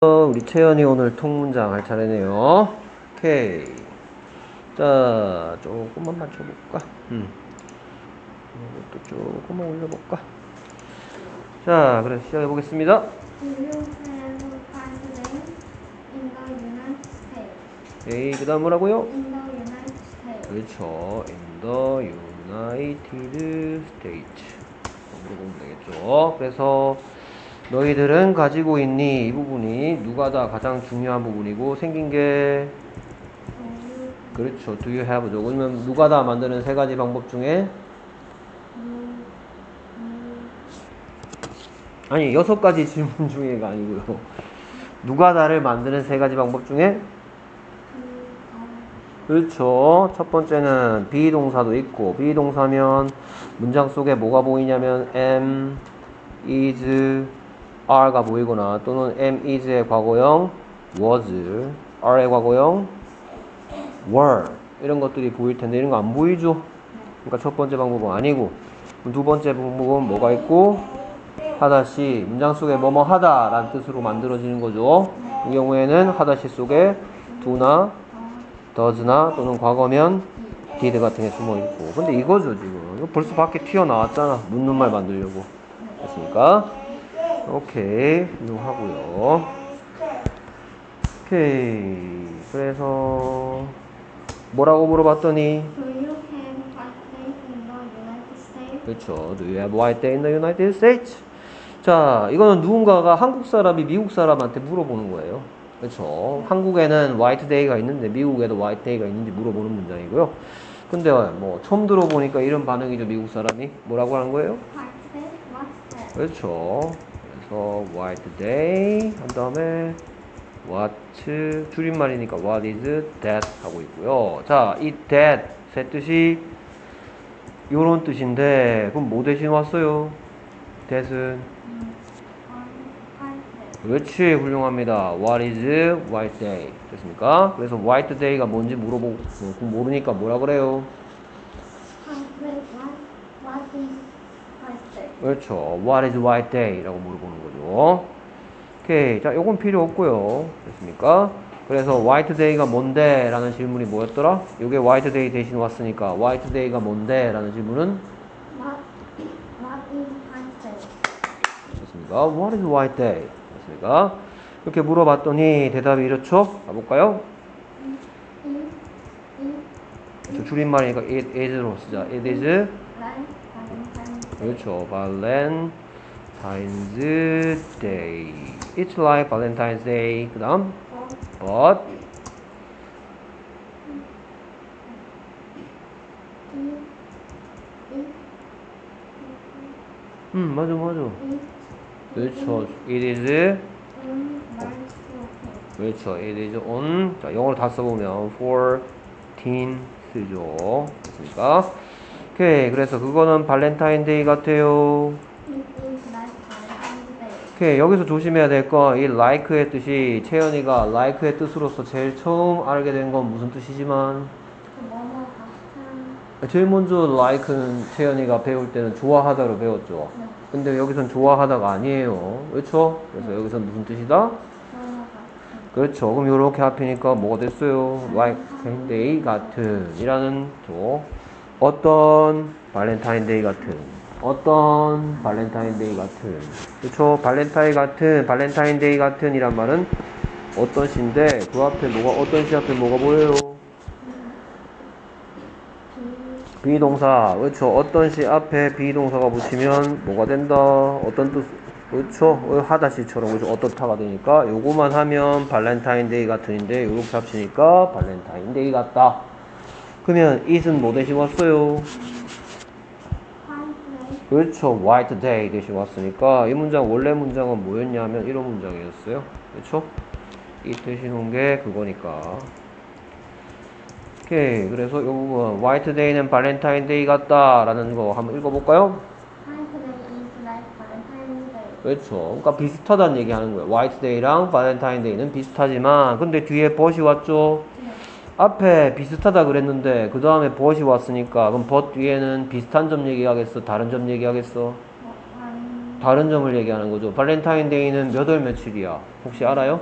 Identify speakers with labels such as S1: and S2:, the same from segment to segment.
S1: 우리 채연이 오늘 통문장 할 차례네요. 오케이. 자, 조금만 맞춰볼까? 음. 이것도 조금만 올려볼까? 자, 그래 시작해보겠습니다. 오케이, 그 다음 뭐라고요?
S2: In the United States.
S1: 그렇죠. In the United States. 물어보면 되겠죠. 그래서 너희들은 가지고 있니? 이 부분이 누가 다 가장 중요한 부분이고 생긴 게 그렇죠. Do you have죠. 그러면 누가 다 만드는 세 가지 방법 중에 아니 여섯 가지 질문 중에가 아니고요. 누가 다를 만드는 세 가지 방법 중에 그렇죠. 첫 번째는 비동사도 있고 비동사면 문장 속에 뭐가 보이냐면 am, is, are가 보이거나. 또는 am, is의 과거형 was, are의 과거형 were. 이런 것들이 보일 텐데 이런 거 안 보이죠? 그러니까 첫 번째 방법은 아니고. 두 번째 방법은 뭐가 있고? 하다시 문장 속에 뭐뭐 하다라는 뜻으로 만들어지는 거죠. 이 경우에는 하다시 속에 do나 does나 또는 과거면 did 같은 게 숨어 있고. 근데 이거죠 지금. 벌써 밖에 튀어나왔잖아. 묻는 말 만들려고. 됐습니까? 오케이. 이거 하고요. 오케이. 그래서 뭐라고 물어봤더니? 그렇죠. Do you have white day in the United States? 자 이거는 누군가가 한국 사람이 미국 사람한테 물어보는 거예요. 그렇죠. 한국에는 white day가 있는데 미국에도 white day가 있는지 물어보는 문장이고요. 근데 뭐 처음 들어보니까 이런 반응이죠 미국 사람이. 뭐라고 하는 거예요? 그렇죠 그래서 white day 한 다음에 what 줄임말이니까 what is that 하고 있고요 자이 that의 뜻이 요런 뜻인데 그럼 뭐 대신 왔어요? that은. 그렇지 훌륭합니다. What is white day? 됐습니까? 그래서 white day가 뭔지 물어보고 뭐, 모르니까 뭐라 그래요?
S2: President, what, what is president?
S1: 그렇죠. What is white day? 라고 물어보는 거죠. 오케이. 자, 요건 필요 없고요. 됐습니까? 그래서 white day가 뭔데? 라는 질문이 뭐였더라? 요게 white day 대신 왔으니까 white day가 뭔데? 라는 질문은
S2: What, is president?
S1: 됐습니까? What is white day? 됐습니까? 이렇게 물어봤더니 대답이 이렇죠? 가볼까요? 줄임말이니까 it is로 쓰자. It is. 그렇죠. Valentine's Day. It's like Valentine's Day. 그 다음 but 음 맞아 맞아. 그렇죠. It is
S2: in March 14th.
S1: 그렇죠. It is on 자 영어로 다 써보면 14 쓰죠. 됐습니까? 오케이. 그래서 그거는 발렌타인데이 같아요. 오케이. 여기서 조심해야 될 건 이 like의 뜻이 채연이가 like의 뜻으로서 제일 처음 알게 된 건 무슨 뜻이지만 제일 먼저 like는 채연이가 배울 때는 좋아하다로 배웠죠.
S2: 네.
S1: 근데 여기선 좋아하다가 아니에요. 그렇죠? 그래서 여기선 무슨 뜻이다? 그렇죠. 그럼 이렇게 합치니까 뭐가 됐어요? like day 같은 이라는 또 어떤 발렌타인데이 같은 어떤 발렌타인데이 같은. 그렇죠? 발렌타인 같은 발렌타인데이 같은 이란 말은 어떤 씨인데 그 앞에 뭐가 어떤 씨 앞에 뭐가 보여요?
S2: be
S1: be동사. 그렇죠. 어떤 씨 앞에 비동사가 붙으면 뭐가 된다? 어떤 뜻 그렇죠. 어, 하다씨처럼. 그렇죠. 어떻다가 되니까 요거만 하면 발렌타인데이 같은인데 요렇게 합치니까 발렌타인데이 같다 그러면 it은 뭐 대신 왔어요? 그렇죠. White day 대신 왔으니까 이 문장 원래 문장은 뭐였냐면 이런 문장이었어요. 그렇죠? 이 대신 온 게 그거니까. 오케이. 그래서 이 부분 white day는 발렌타인 데이 같다 라는 거 한번 읽어볼까요? 그렇죠. 그러니까 비슷하다는 얘기 하는 거예요. White day랑 발렌타인 데이는 비슷하지만 근데 뒤에 but이 왔죠?
S2: 네.
S1: 앞에 비슷하다 그랬는데 그 다음에 but이 왔으니까 그럼 but 뒤에는 비슷한 점 얘기하겠어 다른 점 얘기하겠어 다른 점을 얘기하는 거죠. 발렌타인데이는 몇 월 며칠이야? 혹시 알아요?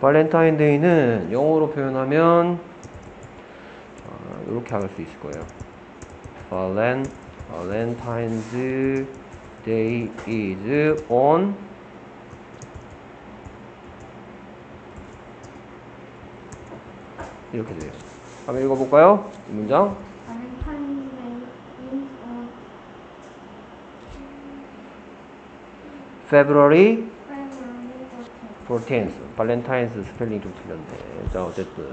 S1: 발렌타인데이는 영어로 표현하면 아, 이렇게 할 수 있을 거예요. 발렌 Valentine's Day is on 이렇게 돼요. 한번 읽어볼까요? 이 문장. February
S2: February 14th.
S1: 14th. Valentine's 스펠링 좀 틀렸네. 자, 어쨌든.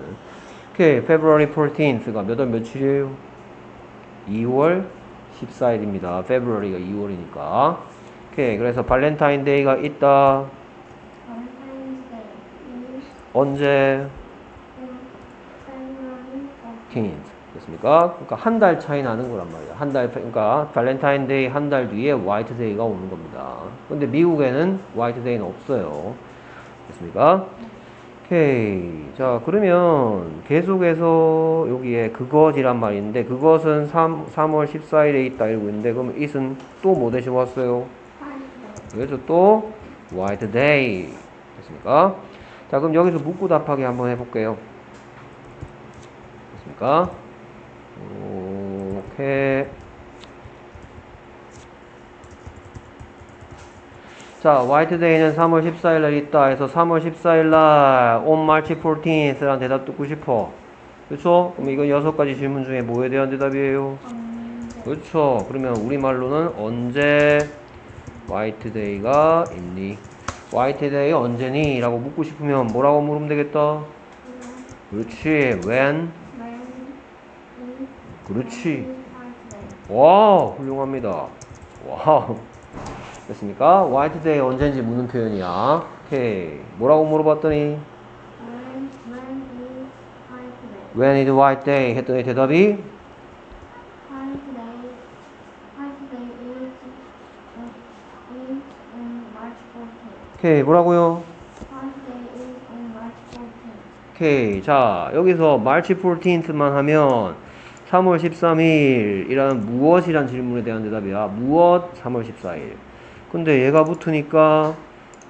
S1: 오케이. February 14th가 몇 월 며칠이에요? 2월 14일입니다. February가 2월이니까. 오케이. 그래서 발렌타인데이가 있다. 언제?
S2: On February 14th.
S1: 14th. 됐습니까? 그러니까 한 달 차이 나는 거란 말이야. 한 달, 그러니까 발렌타인데이 한 달 뒤에 화이트데이가 오는 겁니다. 근데 미국에는 화이트데이는 없어요. 됐습니까? 오케이. 자, 그러면 계속해서 여기에 그것이란 말인데 그것은 3, 3월 14일에 있다 이러고 있는데 그러면 it은 또 뭐 대신 왔어요? 그래서 또 white day 됐습니까? 자 그럼 여기서 묻고 답하기 한번 해볼게요. 됐습니까? 오케이. 자, 화이트 데이는 3월 14일 날 있다 해서 3월 14일 날 on March 14th라는 대답 듣고 싶어. 그렇죠? 그럼 이건 여섯 가지 질문 중에 뭐에 대한 대답이에요?
S2: 언제?
S1: 그렇죠. 그러면 우리말로는 언제 화이트데이가 있니? 화이트데이 언제니? 라고 묻고 싶으면 뭐라고 물으면 되겠다? 그렇지. when? 그렇지. 와, 훌륭합니다. 와. 됐습니까? 화이트데이 언제인지 묻는 표현이야. 오케이. 뭐라고 물어봤더니
S2: When is
S1: white day? 했더니 대답이
S2: Friday. Friday is uh, is on March 14th.
S1: 오케이. 뭐라고요?
S2: Friday is on March 14th.
S1: 오케이. 자, 여기서 마치 14th만 하면 3월 13일 이라는 무엇이란 질문에 대한 대답이야. 무엇? 3월 14일. 근데 얘가 붙으니까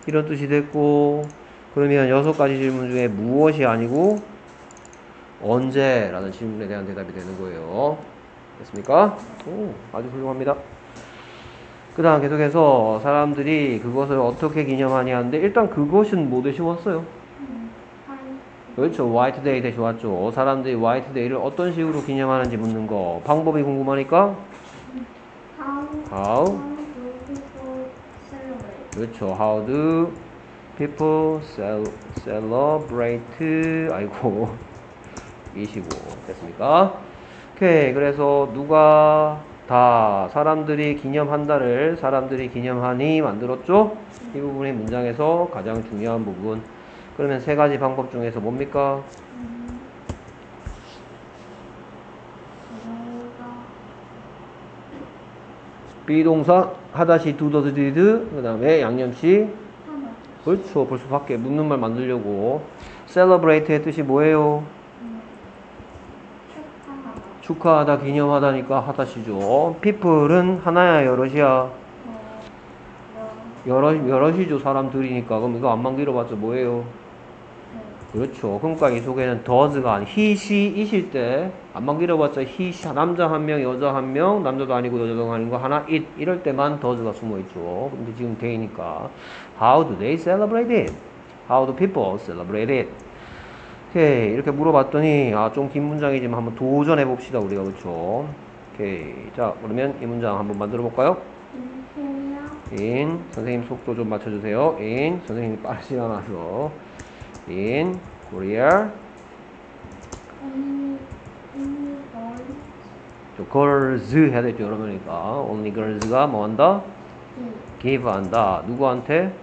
S1: 이런 뜻이 됐고, 그러면 여섯 가지 질문 중에 무엇이 아니고 언제 라는 질문에 대한 대답이 되는 거예요. 됐습니까? 오, 아주 훌륭합니다. 그 다음 계속해서 사람들이 그것을 어떻게 기념하냐 하는데 일단 그것은 뭐 대신 왔어요? 그렇죠. 화이트데이 대신 왔죠. 사람들이 화이트데이를 어떤 식으로 기념하는지 묻는 거. 방법이 궁금하니까?
S2: How
S1: How?
S2: how do people celebrate?
S1: 그렇죠. How do people cel, celebrate? 아이고. 이시고. 됐습니까? 오케이. 그래서 누가 다 사람들이 기념한다를 사람들이 기념하니 만들었죠? 이 부분이 문장에서 가장 중요한 부분. 그러면 세 가지 방법 중에서 뭡니까? be동사 하다시 두더드 디드 그 다음에 양념시 그렇죠 벌써 밖에 묻는 말 만들려고 celebrate의 뜻이 뭐예요?
S2: 축하하다.
S1: 기념하다니까 하다시죠 people은 하나야 여럿이야 여럿, 여럿이죠 사람들이니까 그럼 이거 안만 길어봤자 뭐예요?
S2: 네.
S1: 그렇죠 그러니까 이 속에는 does가 아니 he, she, it일 때 안만 길어봤자 he, she, 남자 한 명, 여자 한 명 남자도 아니고 여자도 아닌 거 하나 it 이럴 때만 does가 숨어있죠 근데 지금 데이니까 how do they celebrate it? how do people celebrate it? 오케이 이렇게 물어봤더니 아 좀 긴 문장이지만 한번 도전해 봅시다 우리가 그렇죠 오케이 자 그러면 이 문장 한번 만들어 볼까요?
S2: 인테리어
S1: in 선생님 속도 좀 맞춰주세요. in 선생님이 빠르지 않아서 in Korea 저 girls 해야 되죠 여러분이니까 only girls가 뭐 한다?
S2: give
S1: 한다. 누구한테?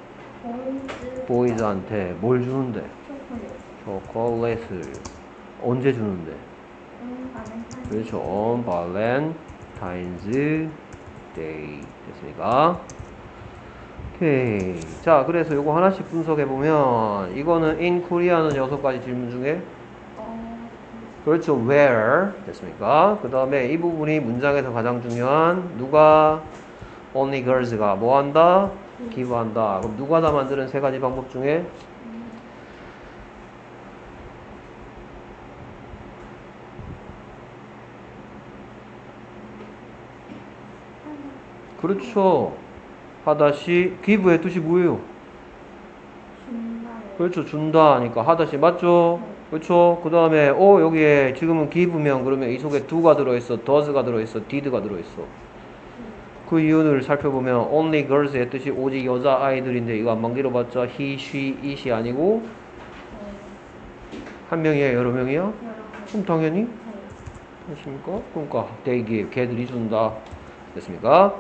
S2: boys
S1: boys한테 뭘 주는데?
S2: chocolate
S1: 초콜릿을 언제 주는데? 그렇죠. on Valentine's Day 됐습니까? 오케이. 자, 그래서 요거 하나씩 분석해 보면 이거는 in Korea는 여섯 가지 질문 중에
S2: 어,
S1: 그렇죠. where 됐습니까? 그 다음에 이 부분이 문장에서 가장 중요한 누가 only girls가 뭐 한다? give 한다. 그럼 누가 다 만드는 세 가지 방법 중에 그렇죠. 하다시 give의 뜻이 뭐예요? 그렇죠. 준다 하니까 하다시 맞죠? 그렇죠. 그 다음에 어 여기에 지금은 give면 그러면 이 속에 do가 들어있어, does가 들어있어, did가 들어있어. 그 이유를 살펴보면 only girls의 뜻이 오직 여자 아이들인데 이거 안만 길어봤자 he, she, it이 아니고 한 명이야 여러 명이야? 그럼 당연히 됐습니까? 그러니까 they give 걔들이 준다 됐습니까?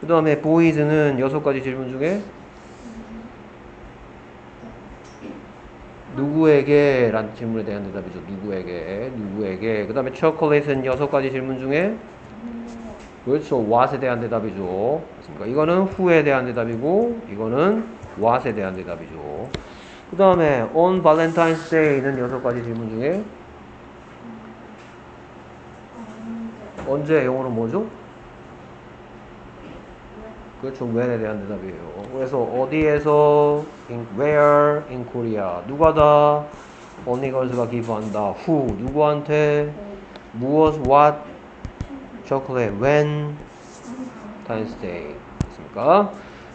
S1: 그 다음에 boys는 여섯 가지 질문 중에 누구에게? 라는 질문에 대한 대답이죠 누구에게 누구에게 그 다음에 chocolate는 여섯 가지 질문 중에 그렇죠 what에 대한 대답이죠 됐습니까? 이거는 who에 대한 대답이고 이거는 what에 대한 대답이죠 그 다음에 on Valentine's Day는 여섯 가지 질문 중에 언제 영어로 뭐죠? 그렇죠. when에 대한 대답이에요. 그래서 어디에서 in where in Korea 누가다 only girls가 기부한다. who 누구한테 무엇 what chocolate when Valentine's Day 됐습니까?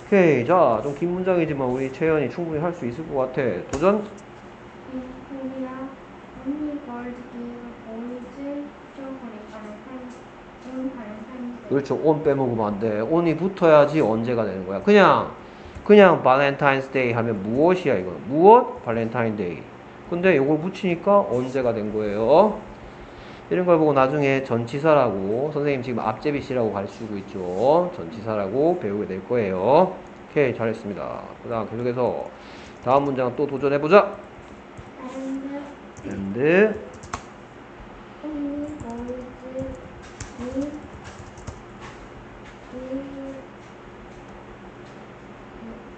S1: 오케이 자 좀 긴 문장이지만 우리 채연이 충분히 할 수 있을 것 같아. 도전.
S2: Girls give boys chocolate Valentine's on Valentine's Day.
S1: 그렇죠. on 빼먹으면 안 돼. on이 붙어야지 언제가 되는 거야. 그냥 그냥 Valentine's Day 하면 무엇이야 이거? 무엇? 발렌타인 데이. 근데 이걸 붙이니까 언제가 된 거예요? 이런 걸 보고 나중에 전치사라고 선생님 지금 앞제비 씨라고 가르치고 있죠. 전치사라고 배우게 될 거예요. 오케이 잘했습니다. 그 다음 계속해서 다음 문장 또 도전해 보자.
S2: And
S1: and
S2: only boys give give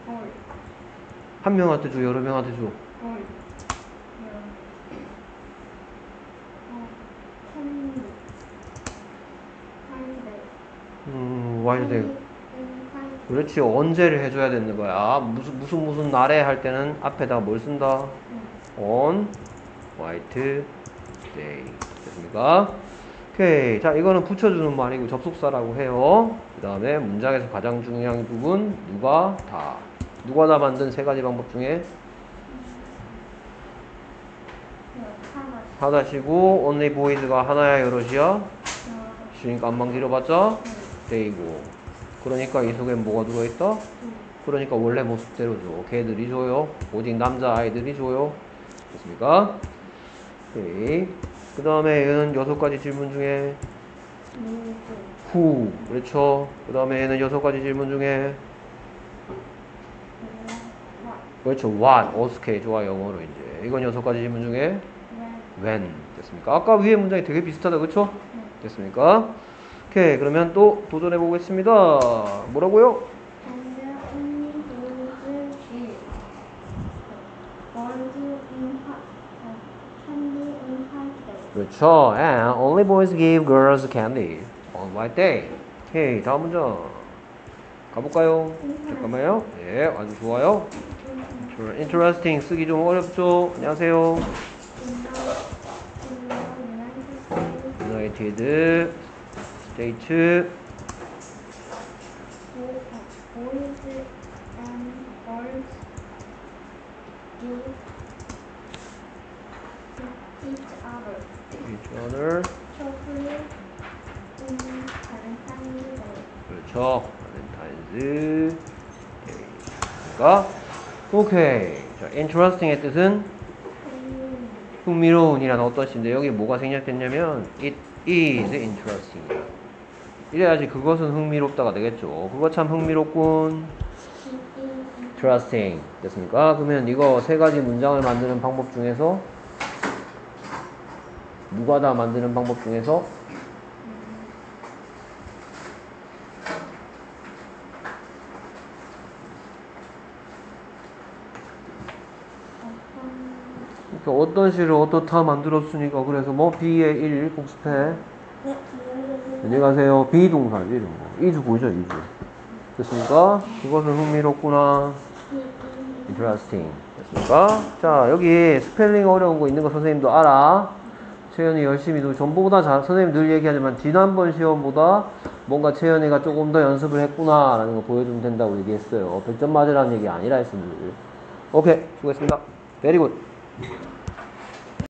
S2: all
S1: 한 명한테 줘, 여러 명한테 줘. 음, 와이드
S2: in find
S1: 그렇지 언제를 해줘야 되는 거야? 무슨 무슨 무슨 날에 할 때는 앞에다가 뭘 쓴다? on white day. 됐습니까? 오케이. 자 이거는 붙여주는 말이고 접속사라고 해요. 그 다음에 문장에서 가장 중요한 부분 누가 다 누가 다 만든 세 가지 방법 중에
S2: 하나
S1: 하나시고 only boys가 하나야 여럿이야
S2: 어,
S1: 그러니까 안만 길어봤자 day고 그러니까 이 속에 뭐가 들어있다 그러니까 원래 모습대로 줘. 걔들이 줘요. 오직 남자 아이들이 줘요. 됐습니까? 오케이. 그 다음에 얘는 여섯 가지 질문 중에
S2: 누구
S1: who. 그렇죠. 그 다음에 얘는 여섯 가지 질문 중에 그렇죠. what. 어떻게 좋아 영어로 이제. 이건 여섯 가지 질문 중에 when. 됐습니까? 아까 위에 문장이 되게 비슷하다. 그렇죠? 됐습니까? 오케이. 그러면 또 도전해 보겠습니다. 뭐라고요? 그렇죠. And only boys give girls candy on white day. 오케이, 다음 문장 가볼까요? 잠깐만요. 예, 아주 좋아요. 좋아요. Interesting 쓰기 좀 어렵죠? 안녕하세요. United States
S2: Boys and girls give each other
S1: each other.
S2: chocolate on Valentine's Day.
S1: 그렇죠. Valentine's Day가 오케이. 자, interesting의 뜻은 흥미로운이라는 어떤 시인데 여기 뭐가 생략됐냐면 it is interesting. 이래야지 그것은 흥미롭다가 되겠죠. 그거 참 흥미롭군. interesting 됐습니까? 그러면 이거 세 가지 문장을 만드는 방법 중에서 누가 다 만드는 방법 중에서 그러니까 어떤 시를 어떻다 만들었으니까 그래서 뭐 B의 1 복습해.
S2: 네.
S1: 안녕히 가세요. 비동사죠, 이런 거. 이주 보이죠, 이주. 됐습니까? 그것은 흥미롭구나. interesting. 됐습니까? 자, 여기 스펠링 어려운 거 있는 거 선생님도 알아. 채연이 열심히, 도 전보다 잘, 선생님 늘 얘기하지만 지난번 시험보다 뭔가 채연이가 조금 더 연습을 했구나, 라는 거 보여주면 된다고 얘기했어요. 100점 맞으라는 얘기 아니라 했습니다. 오케이, 수고했습니다. very good.